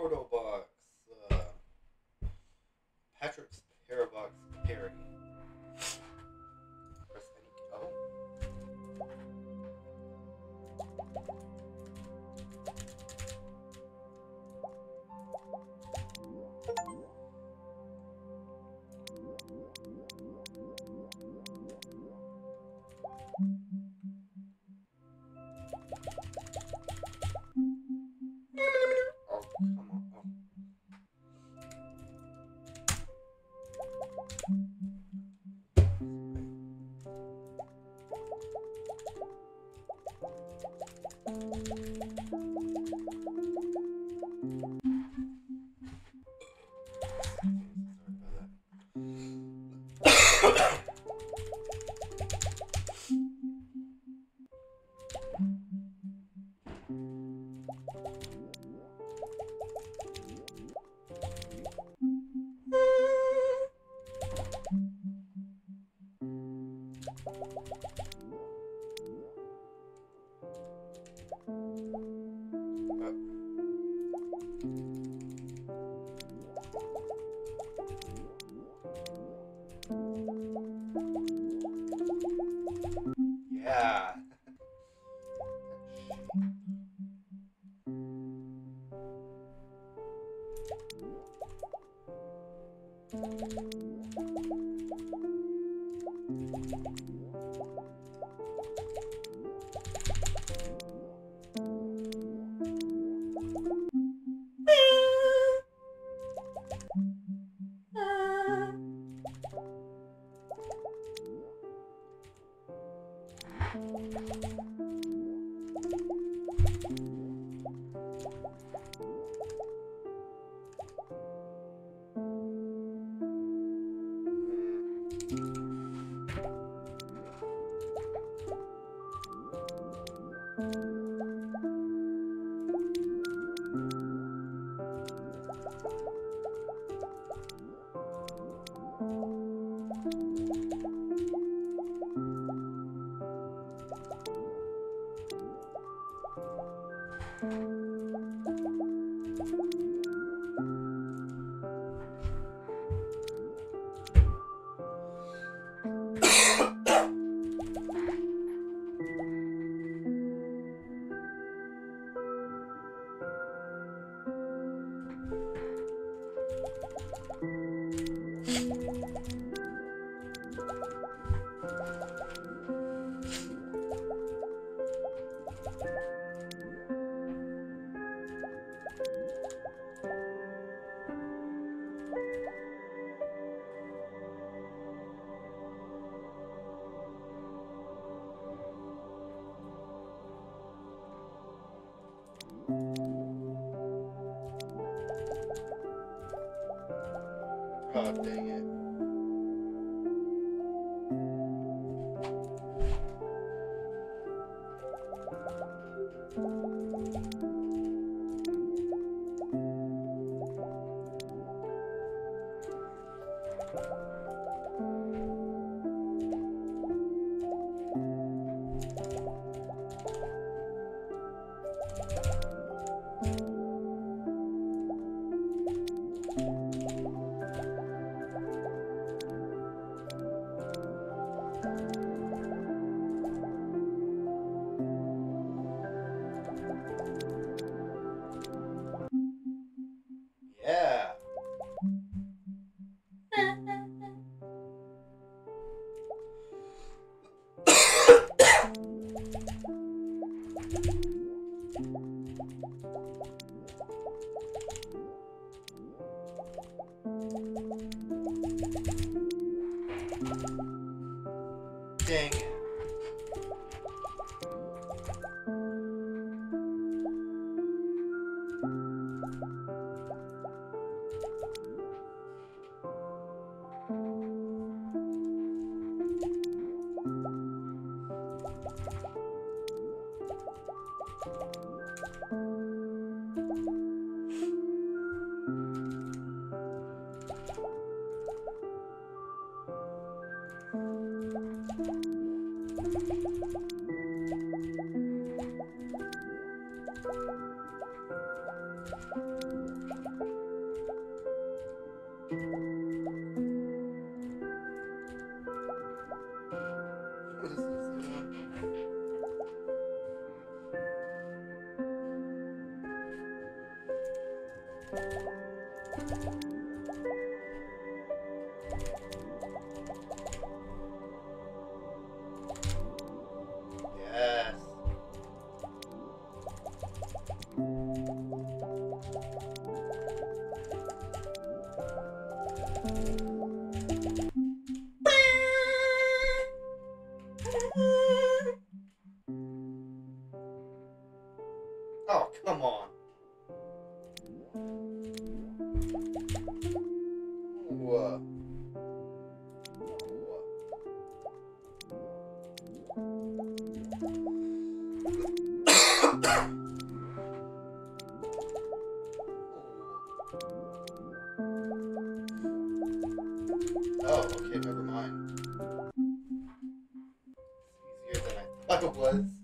Portal Oh, dang it. Was.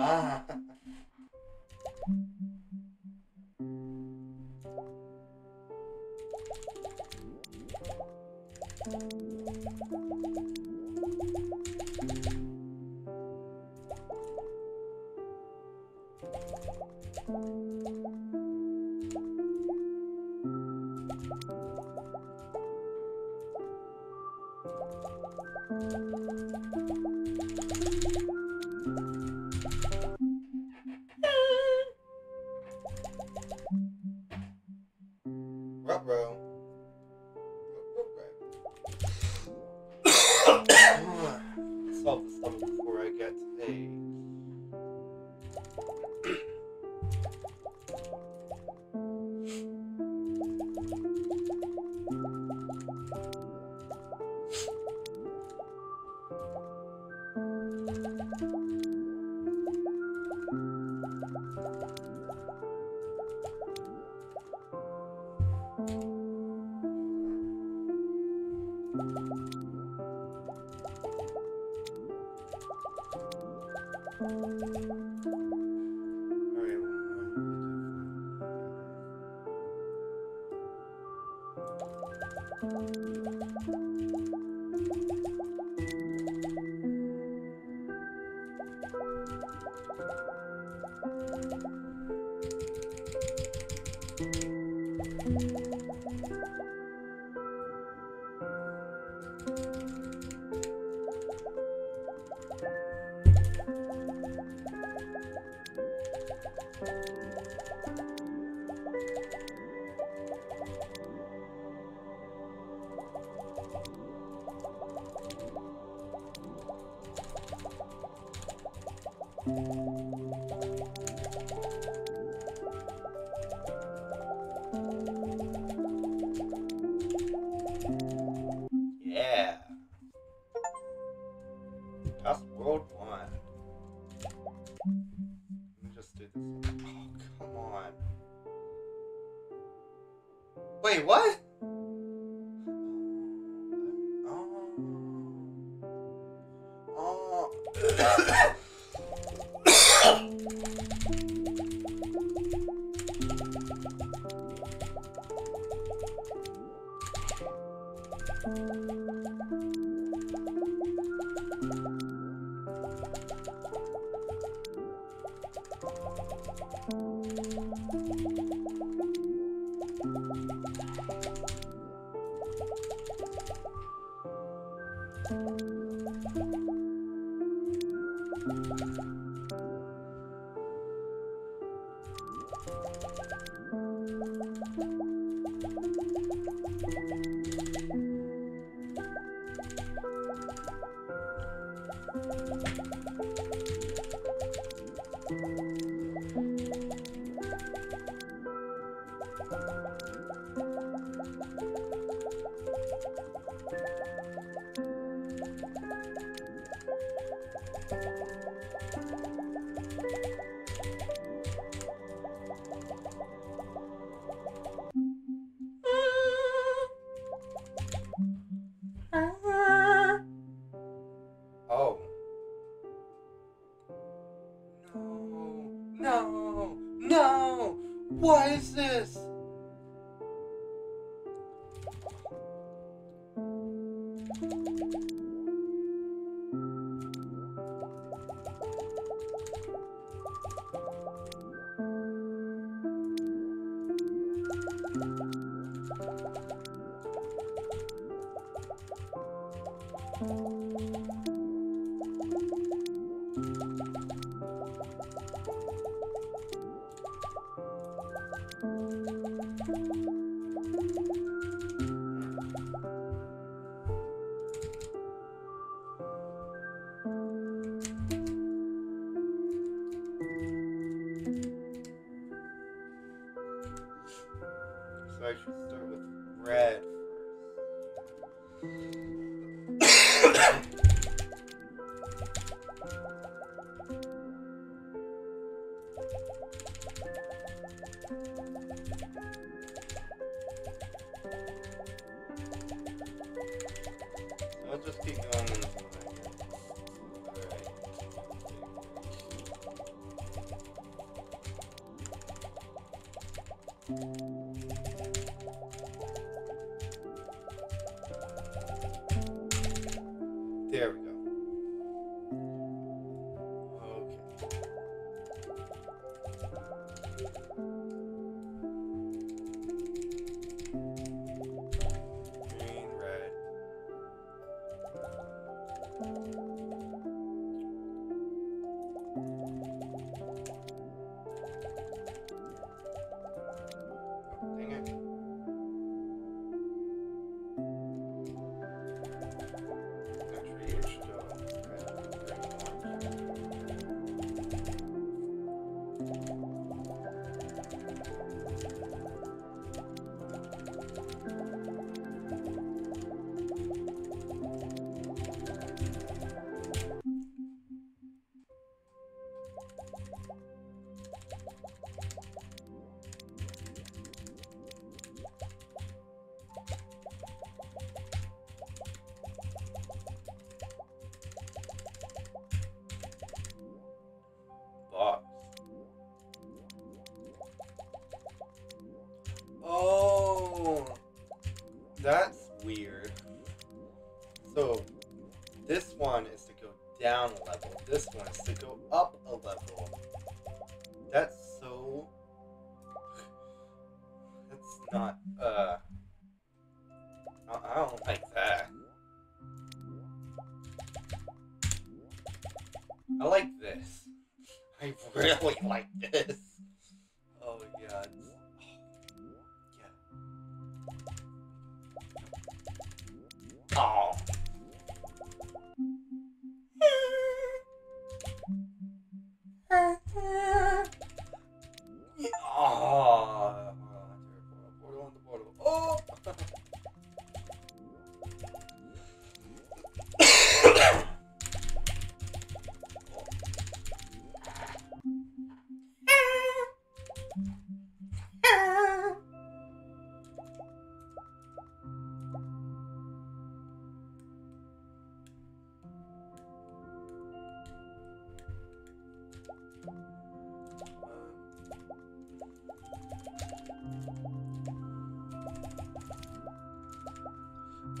à. Yeah. That's World 1. Let me just do this. Oh, come on. Wait, what? Oh. Oh. oh. Thank you. Alright. That's weird. So, this one is to go down a level. This one is to go up a level. That's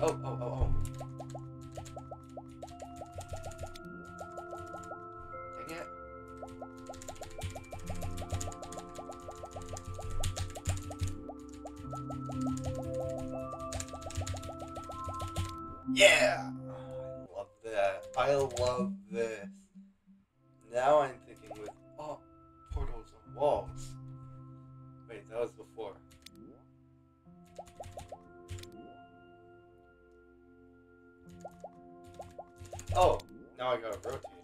Oh, oh, oh, oh. Dang it. Yeah! I love that. I love this. now I'm thinking with oh portals and walls. Oh, now I gotta rotate